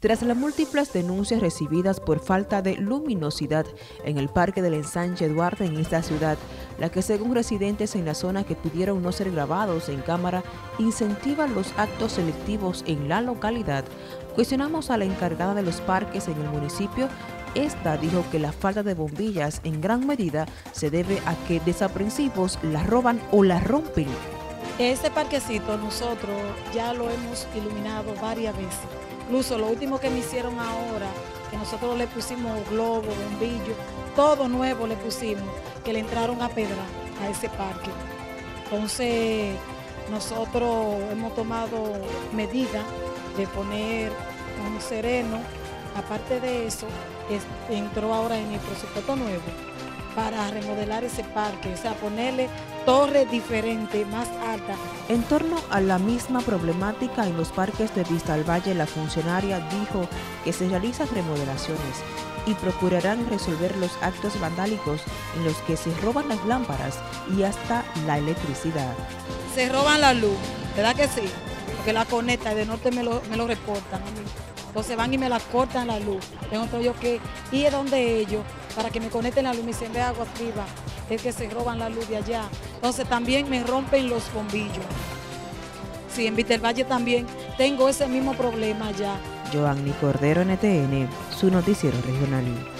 Tras las múltiples denuncias recibidas por falta de luminosidad en el Parque del Ensanche Duarte en esta ciudad, la que según residentes en la zona que pudieron no ser grabados en cámara incentiva los actos selectivos en la localidad, cuestionamos a la encargada de los parques en el municipio. Esta dijo que la falta de bombillas en gran medida se debe a que desaprensivos las roban o las rompen. Este parquecito nosotros ya lo hemos iluminado varias veces Incluso lo último que me hicieron ahora, que nosotros le pusimos globo, bombillo, todo nuevo le pusimos, que le entraron a pedra a ese parque. Entonces, nosotros hemos tomado medidas de poner un sereno. Aparte de eso, entró ahora en el presupuesto nuevo para remodelar ese parque, o sea, ponerle torres diferentes, más altas. En torno a la misma problemática en los parques de Vista al Valle, la funcionaria dijo que se realizan remodelaciones y procurarán resolver los actos vandálicos en los que se roban las lámparas y hasta la electricidad. Se roban la luz, ¿verdad que sí? Porque la conecta de norte me lo, me lo reportan. Entonces van y me la cortan la luz. Tengo yo que ir donde ellos para que me conecten la luz, me dicen de agua arriba, es que se roban la luz de allá. Entonces también me rompen los bombillos. Sí, en Valle también tengo ese mismo problema allá. Joanny Cordero, NTN, su noticiero regional.